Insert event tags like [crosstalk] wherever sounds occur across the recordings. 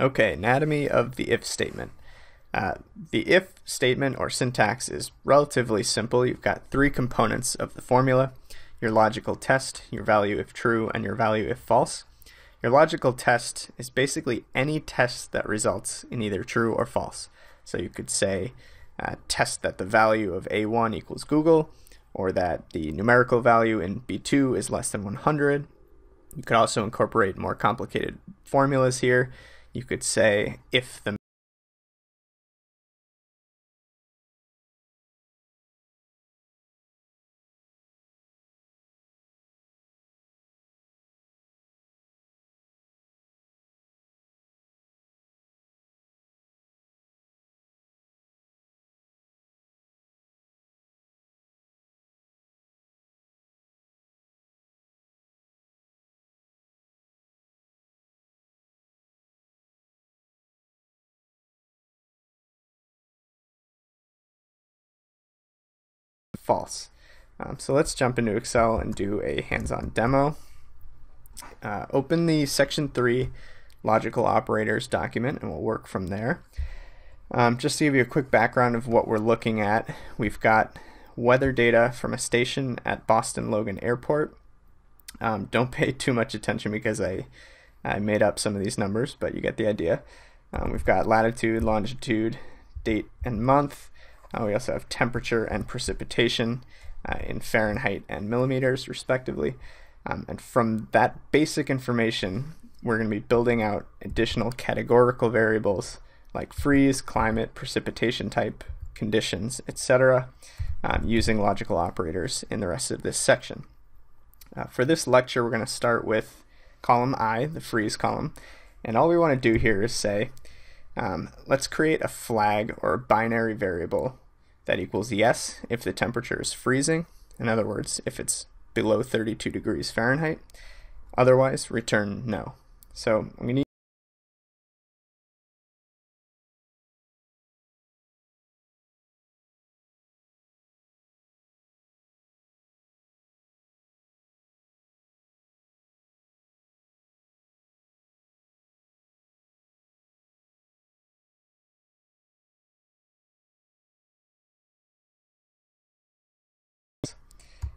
Okay, anatomy of the if statement. Uh, the if statement or syntax is relatively simple. You've got three components of the formula your logical test, your value if true, and your value if false. Your logical test is basically any test that results in either true or false. So you could say uh, test that the value of A1 equals Google, or that the numerical value in B2 is less than 100. You could also incorporate more complicated formulas here. You could say if the false. Um, so let's jump into Excel and do a hands-on demo. Uh, open the section 3 logical operators document and we'll work from there. Um, just to give you a quick background of what we're looking at, we've got weather data from a station at Boston Logan Airport. Um, don't pay [laughs] too much attention because I, I made up some of these numbers, but you get the idea. Um, we've got latitude, longitude, date, and month. Uh, we also have temperature and precipitation uh, in Fahrenheit and millimeters, respectively. Um, and from that basic information, we're going to be building out additional categorical variables like freeze, climate, precipitation type, conditions, etc., um, using logical operators in the rest of this section. Uh, for this lecture, we're going to start with column I, the freeze column. And all we want to do here is say, um, let's create a flag or a binary variable that equals yes if the temperature is freezing. In other words, if it's below 32 degrees Fahrenheit. Otherwise, return no. So I'm going to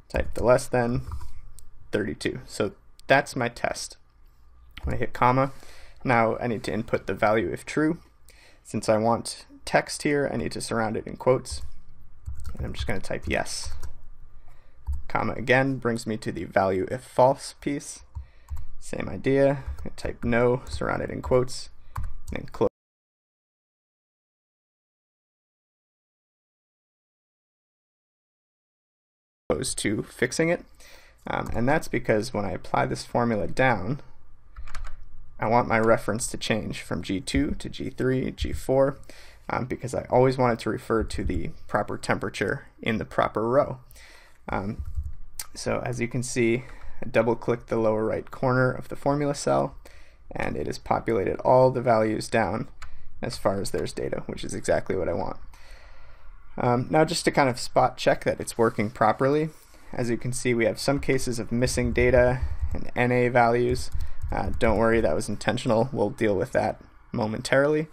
type the less than 32. So that's my test. When I hit comma, now I need to input the value if true. Since I want text here, I need to surround it in quotes. And I'm just going to type yes. Comma again brings me to the value if false piece. Same idea. I type no, surround it in quotes, and then close. Opposed to fixing it. Um, and that's because when I apply this formula down, I want my reference to change from G2 to G3, G4, um, because I always wanted to refer to the proper temperature in the proper row. Um, so as you can see, I double click the lower right corner of the formula cell, and it has populated all the values down as far as there's data, which is exactly what I want. Um, now just to kind of spot check that it's working properly, as you can see we have some cases of missing data and NA values. Uh, don't worry, that was intentional. We'll deal with that momentarily.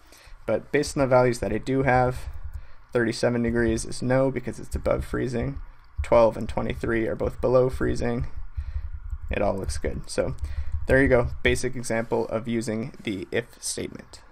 But based on the values that I do have, 37 degrees is no because it's above freezing. 12 and 23 are both below freezing. It all looks good. So there you go, basic example of using the if statement.